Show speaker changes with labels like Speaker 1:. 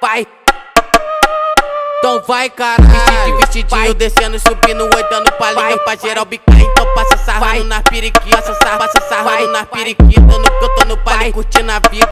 Speaker 1: vai. Então vai, caralho. Vestidinho descendo, subindo, olhando pra linha, pra geral bicar. Então passa sarrando na periquitas, passa sarrando nas Tô No que eu tô no baile curtindo a vida.